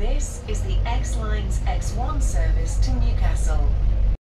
This is the X-Line's X1 service to New